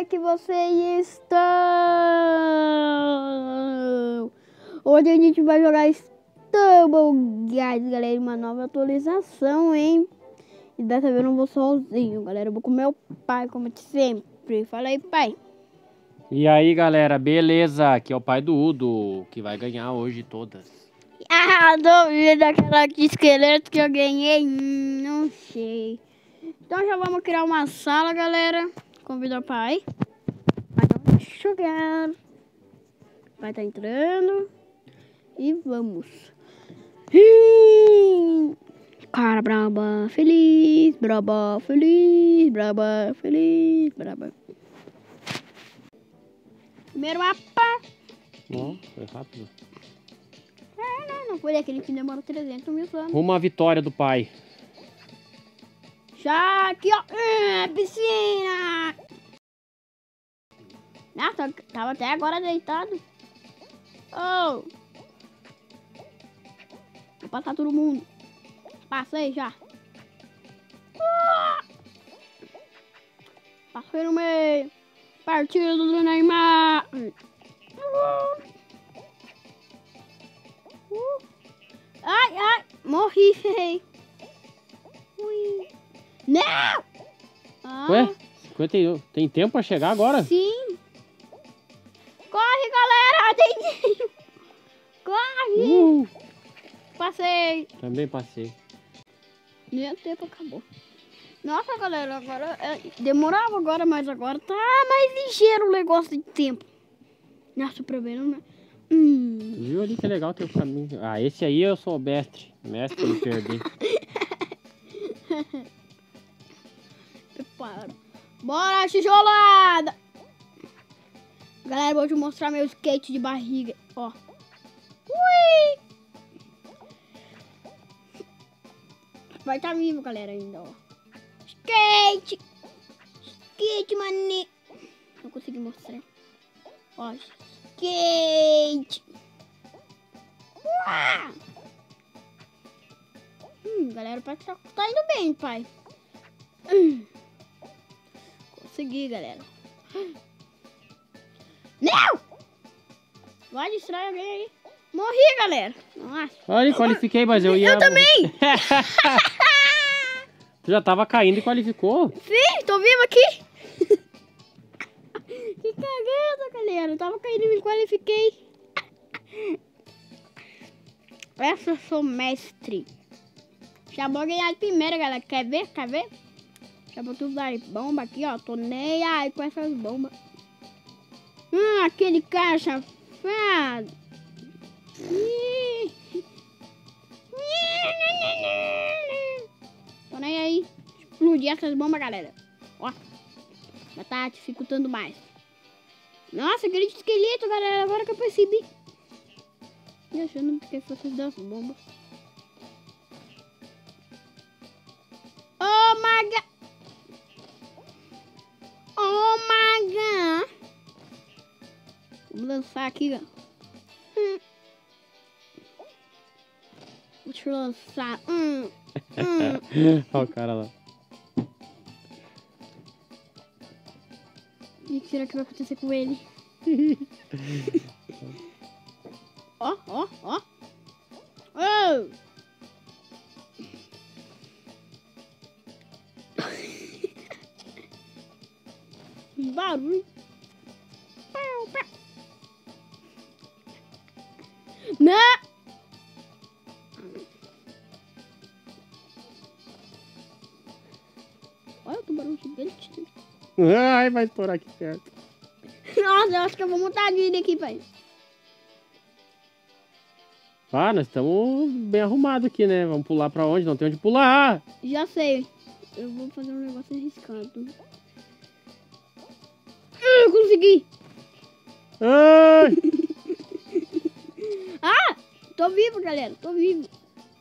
é que vocês estão? Hoje a gente vai jogar Stumble Guys, galera, uma nova atualização, hein? E dessa vez eu não vou sozinho, galera, eu vou com meu pai, como sempre. Fala aí, pai. E aí, galera, beleza? Aqui é o pai do Udo, que vai ganhar hoje todas. Ah, duvido aquela de esqueleto que eu ganhei, hum, não sei. Então já vamos criar uma sala, galera. Convida o pai. Vai jogar. Vai tá entrando. E vamos. Cara braba, feliz, braba, feliz, braba, feliz, braba. Primeiro mapa. Não, foi rápido. É, não, não foi aquele que demorou 300 mil anos. Uma vitória do pai. Já aqui, ó. Hum, piscina. Nossa, tava até agora deitado. Oh. Vou passar todo mundo. Passei já. Ah. Passei no meio. Partido do Neymar. Uh. Ai, ai. Morri, ferrei. Ui. Não! Ah. Ué? 51. Tem tempo pra chegar agora? Sim. Corre, galera! Tem tempo. Corre! Uh. Passei. Também passei. Meu tempo acabou. Nossa, galera, agora é, demorava agora, mas agora tá mais ligeiro o negócio de tempo. Nossa, o problema, né? Hum. Viu ali que legal tem o caminho. Ah, esse aí eu sou o mestre. Mestre de perder. Bora, tijolada! Galera, vou te mostrar meu skate de barriga. Ó. Ui! Vai estar tá vivo, galera, ainda, ó. Skate! Skate, mané! Não consegui mostrar. Ó, skate! Uau! Hum, galera, parece que tá indo bem, pai. Hum. Consegui, galera. Não! Vai distrair alguém aí. Morri, galera. Nossa. Olha, qualifiquei, mas eu ia... Eu também! tu já tava caindo e qualificou? Sim, tô vivo aqui. que cagada, galera. Eu tava caindo e me qualifiquei. Essa eu sou mestre. Já vou ganhar de primeira, galera. Quer ver? Quer ver? Já vou tudo aí. Bomba aqui, ó. Tô nem aí com essas bombas. Hum, aquele cara safado. Tô nem aí. Explodir essas bombas, galera. Ó. Já tá dificultando mais. Nossa, aquele esqueleto, galera. Agora que eu percebi. Eu achando que fosse das bombas. Oh my god. God. Vamos lançar aqui, ó. Hum. Deixa eu lançar. Hum. Hum. Olha o cara lá. E o que será que vai acontecer com ele? Ó, ó, ó. Barulho. Não! Olha o tubarão gigante. Ai, vai estourar aqui perto. Nossa, eu acho que eu vou montar a guilda aqui, pai. Ah, nós estamos bem arrumados aqui, né? Vamos pular pra onde? Não tem onde pular. Já sei. Eu vou fazer um negócio arriscado. Ah, consegui! Ai! ah! Tô vivo, galera. Tô vivo.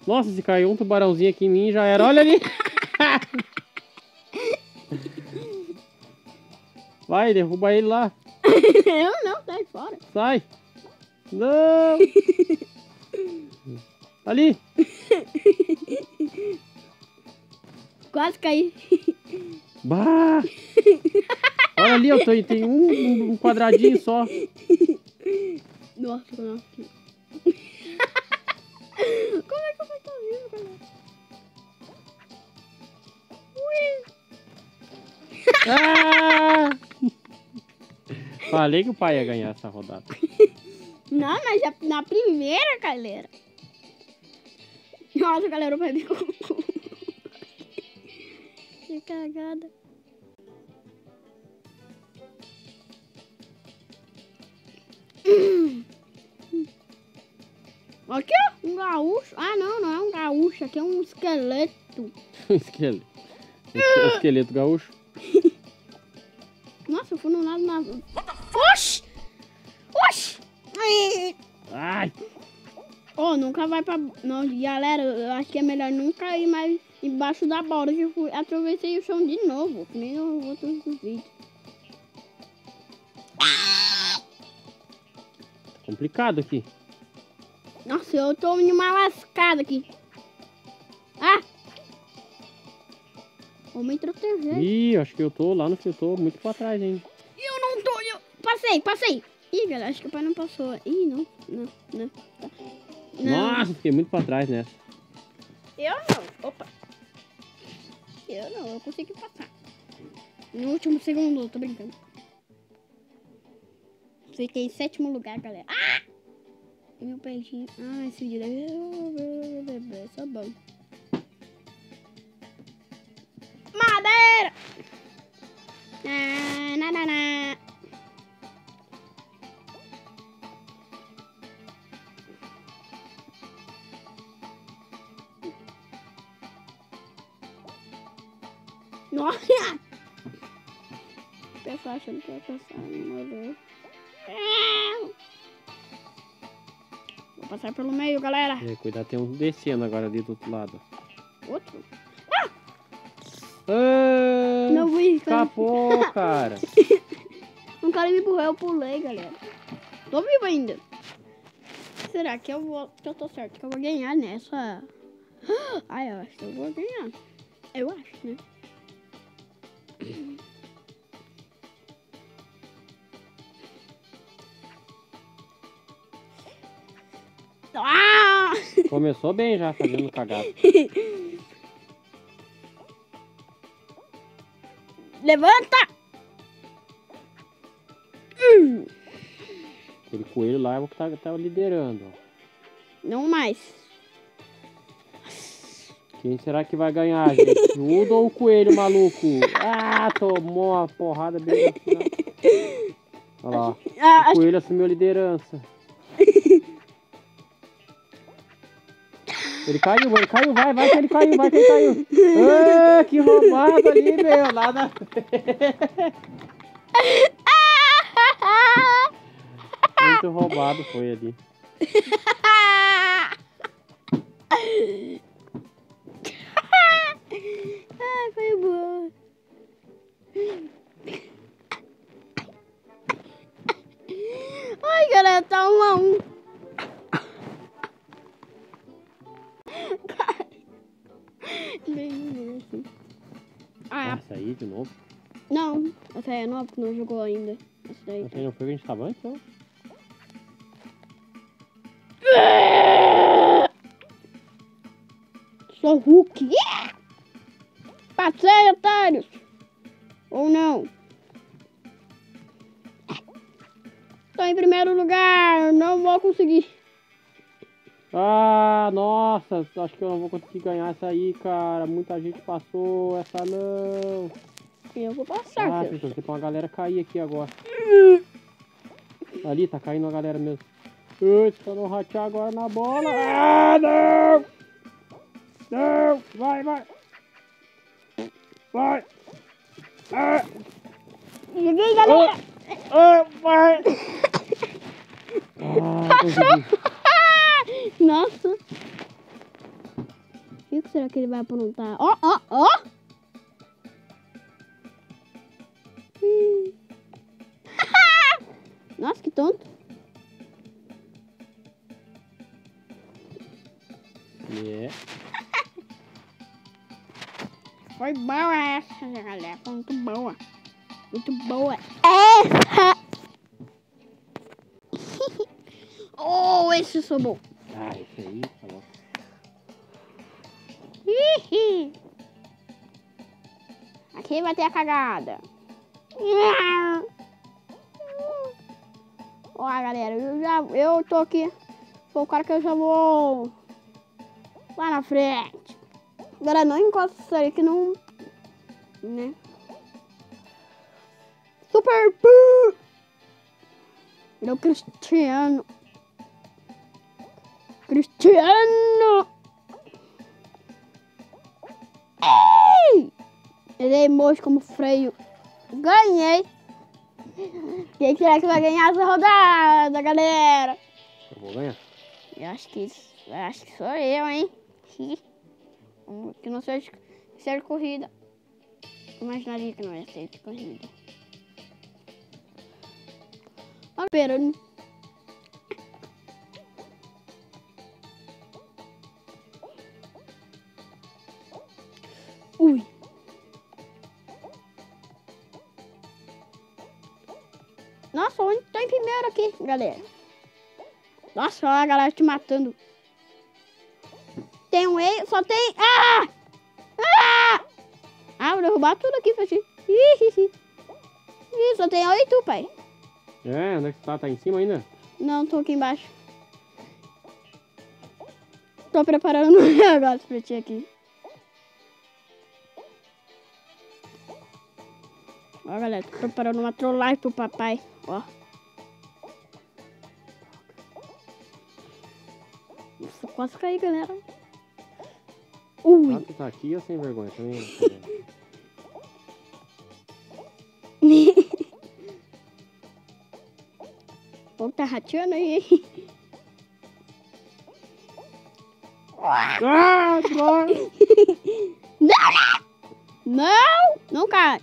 Nossa, se caiu um tubarãozinho aqui em mim, já era. Olha ali! Vai, derruba ele lá. Eu não, sai fora. Sai. Não. ali. Quase caí. Bah. Olha ali, ali, ó. Tem, tem um, um quadradinho só. Nossa, nossa. Como é que eu vou estar vivo, galera? Ah! Falei que o pai ia ganhar essa rodada. Não, mas na primeira, galera. Nossa, galera, o pai ficou. Que cagada. Um gaúcho. Ah, não, não é um gaúcho. Aqui é um esqueleto. esqueleto. Es- Esqueleto gaúcho. Nossa, eu fui no lado na. Oxi! Oxi! Ai. Ai! Ô, nunca vai pra. Não, galera, eu acho que é melhor nunca ir mais embaixo da bola que eu fui. Atravessei o chão de novo, que nem nos outros vídeos. Complicado aqui. Nossa, eu tô em uma lascada aqui. Ah! Vou me proteger. Ih, acho que eu tô lá no fio, tô muito pra trás, hein? Eu não tô. Eu... Passei, passei. Ih, galera, acho que o pai não passou. Ih, não, não, não. Tá. Não. Nossa, fiquei muito pra trás nessa. Eu não. Opa. Eu não, eu consegui passar. No último segundo, tô brincando. Fiquei em sétimo lugar, galera. Ah! E meu peitinho. Ah, esse vídeo deve ser bom. Madeira! Na, na, na, na. Nossa! O pessoal achando que ia passar, Deus. Vou passar pelo meio, galera. É, cuidado, tem um descendo agora ali do outro lado. Outro? Ah, Não vi, escapou, cara. Um cara me empurrou, eu pulei, galera. Tô vivo ainda. Será que eu vou. Que eu tô certo? Que eu vou ganhar nessa. Ai, eu acho que eu vou ganhar. Eu acho, né? Ah! Começou bem já, fazendo cagada. Levanta! Hum, Aquele coelho lá é o que tá, tá liderando. não mais. Quem será que vai ganhar, gente? O Udo ou o coelho maluco? Ah, tomou uma porrada bem no final. Olha lá. Ah, O coelho assumiu a liderança. Ele caiu, ele caiu, vai, vai que ele caiu, vai que ele caiu. Ah, que roubado ali, meu. Lá na... Muito roubado foi ali. Ai, foi boa. Ai, galera, tá um a um. Ah, Nossa, aí de novo. não. Essa aí é nova que não jogou ainda. Essa daí. Essa aí não foi que a gente tava antes, então? Sou Hulk. Yeah! Passei, otários. Ou não. Tô em primeiro lugar. Não vou conseguir. Ah, nossa, acho que eu não vou conseguir ganhar essa aí, cara. Muita gente passou, essa não. Eu vou passar. Ah, filho. tem uma galera cair aqui agora. Ali, tá caindo a galera mesmo. Ui, eu não ratear agora na bola. Ah, não! Não! Vai, vai! Vai! Ah, Cheguei, galera. ah, vai! Ah, consegui. Nossa. O que será que ele vai aprontar? Ó, ó, ó. Nossa, que tonto. É. Foi boa essa, galera. Foi muito boa. Muito boa. Essa! oh, esse eu sou bom. Aí, tá Aqui vai ter a cagada. Ó, galera, eu já eu tô aqui. Sou o cara que eu já vou lá na frente. Agora não encosta isso aí que não. Né? Super Poo! Meu Cristiano. Cristiano! Ei! Ele emoji como freio. Ganhei! Quem será que vai ganhar essa rodada, galera? Eu vou ganhar. Eu acho que, eu acho que sou eu, hein? Hum, Que não seja, seja corrida. Imaginaria que não ia ser de corrida. Olha, esperando. Ui. Nossa, onde tá em primeiro aqui, galera? Nossa, olha a galera te matando. Tem um E, só tem. Ah! Ah! Ah, vou derrubar tudo aqui, Fati. Ih, só tem oito, pai. É, onde é que tu tá? Tá em cima ainda? Não, tô aqui embaixo. Tô preparando um negócio pra ti aqui. Ó, galera, tô preparando uma trollagem pro papai. Ó. Nossa, quase caí, galera. Ui. Ah, tá aqui ou sem vergonha também? Pô, tá rateando aí. ah, droga! Não, não! Não! Não cai!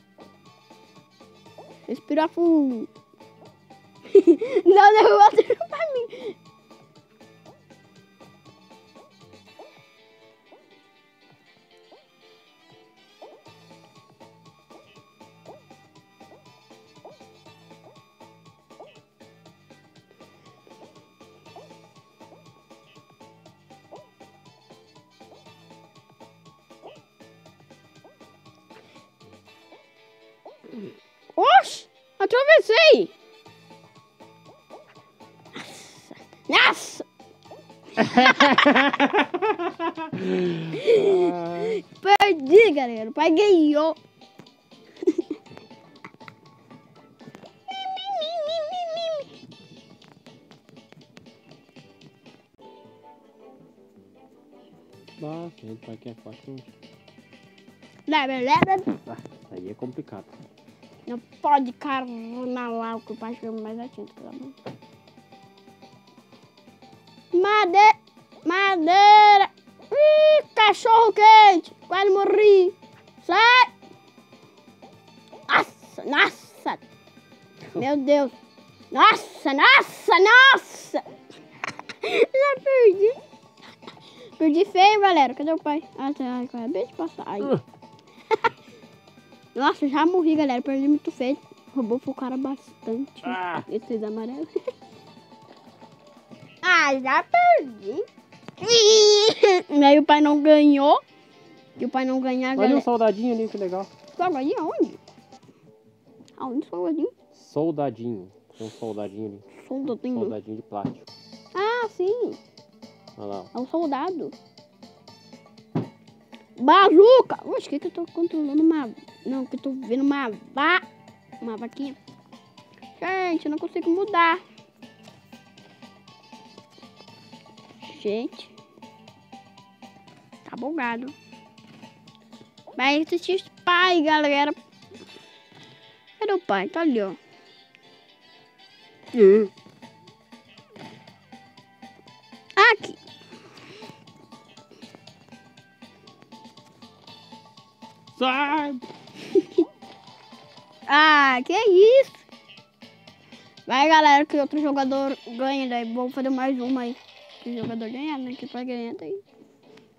Espirafu. no, de Nossa! Perdi, galera. O pai ganhou. Nossa, ele tá aqui é. Leva, leva. Ah, aí é complicado. Não pode carnaval que o pai chama mais atento, pelo amor. Madeira! Madeira! Ih, cachorro quente! Quase morri! Sai! Nossa, nossa! Meu Deus! Nossa, nossa, nossa! Já perdi! Perdi feio, galera. Cadê o pai? Ah, tá. Acabei de passar. Ai. Uh. Nossa, já morri, galera. Perdi muito feio. Roubou foi o cara bastante. Ah. Esses amarelos. ah, já perdi. E aí o pai não ganhou. E o pai não ganhar, Olha galera. um soldadinho ali, que legal. Salgadinho aonde? Aonde salgadinho? Soldadinho. Tem um soldadinho ali. Soldadinho. Soldadinho de plástico. Ah, sim. Olha lá. É um soldado. Bazuca! Oxe, que que eu tô controlando uma... Não, que eu tô vendo uma va... Uma vaquinha. Gente, eu não consigo mudar. Gente. Tá bugado. Vai assistir pai, galera. Cadê o pai? Tá ali, ó. Aqui. Sai! Ah, que isso? Vai, galera, que outro jogador ganha. Daí vou fazer mais uma aí. Que o jogador ganhar, né? Que vai ganhar daí.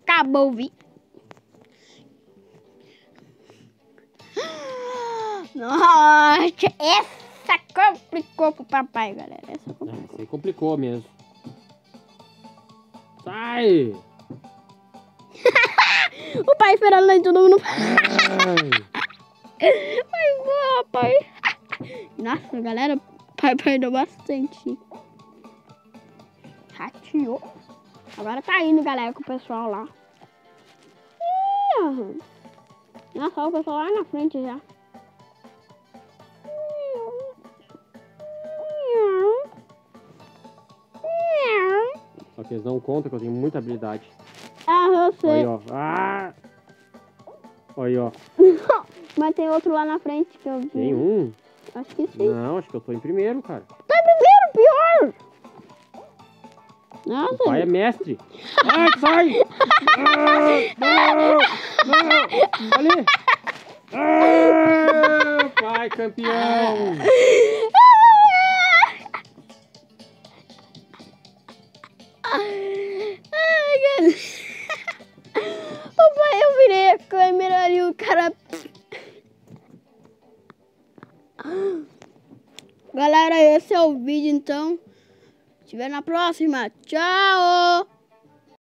Acabou o vídeo. Nossa, essa complicou pro papai, galera. Essa Ah, complicou. Isso aí complicou mesmo. Sai! O pai esperando aí todo mundo. Boa, pai. Nossa, galera, o pai perdeu bastante. Rateou. Agora tá indo, galera, com o pessoal lá. Ih, Nossa, o pessoal lá na frente já. Só que eles não contam que eu tenho muita habilidade. Ah, eu sei. aí, ó. Ah! Olha aí, ó. Mas tem outro lá na frente que eu vi. Tem um? Acho que sim. Não, acho que eu tô em primeiro, cara. Nossa, O pai é mestre. Ai, sai! Ah, não! Não! Ali! Ah, pai campeão! Ai. O pai, eu virei a câmera ali, o cara. Galera, esse é o vídeo, então. Te vê na próxima. Tchau!